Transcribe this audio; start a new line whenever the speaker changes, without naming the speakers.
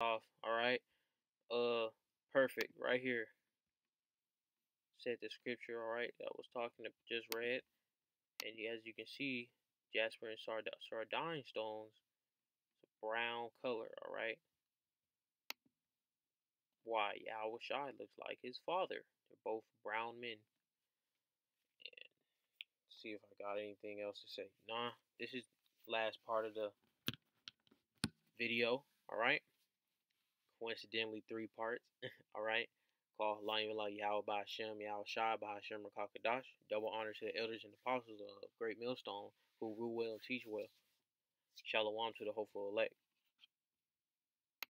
off. All right. Uh, perfect. Right here. Said the scripture. All right. That was talking to just read, and as you can see, jasper and sard sardine stones. Brown color. All right. Why Yahweh Shai looks like his father. They're both brown men. And see if I got anything else to say. Nah, this is last part of the video. All right coincidentally three parts. All right. Call Layim Yahweh by Hashem, Yahweh Shai Hashem Rakakadash. Double honor to the elders and apostles of Great Millstone who rule well and teach well. Shalom to the hopeful elect.